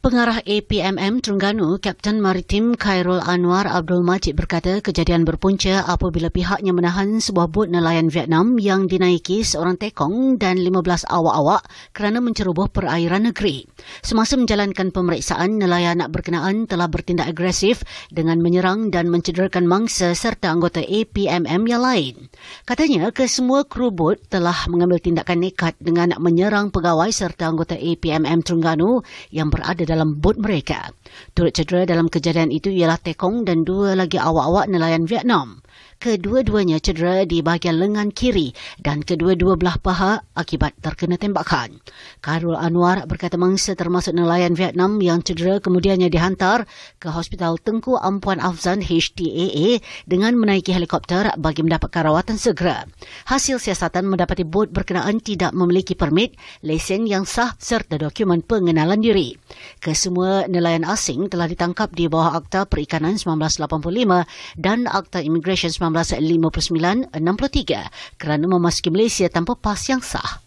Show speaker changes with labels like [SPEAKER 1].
[SPEAKER 1] Pengarah APMM Terengganu, Kapten Maritim Khairul Anwar Abdul Majid berkata kejadian berpunca apabila pihaknya menahan sebuah bot nelayan Vietnam yang dinaiki seorang tekong dan 15 awak-awak kerana menceroboh perairan negeri. Semasa menjalankan pemeriksaan, nelayan berkenaan telah bertindak agresif dengan menyerang dan mencederakan mangsa serta anggota APMM yang lain. Katanya, kesemua kru bot telah mengambil tindakan nekat dengan menyerang pegawai serta anggota APMM Terengganu yang berada dalam bot mereka. Turut cedera dalam kejadian itu ialah Tekong dan dua lagi awak-awak nelayan Vietnam kedua-duanya cedera di bahagian lengan kiri dan kedua-dua belah paha akibat terkena tembakan. Karul Anwar berkata mangsa termasuk nelayan Vietnam yang cedera kemudiannya dihantar ke Hospital Tengku Ampuan Afzan HTAA dengan menaiki helikopter bagi mendapatkan rawatan segera. Hasil siasatan mendapati bot berkenaan tidak memiliki permit, lesen yang sah serta dokumen pengenalan diri. Kesemua nelayan asing telah ditangkap di bawah Akta Perikanan 1985 dan Akta Immigration 1959-63 kerana memasuki Malaysia tanpa pas yang sah.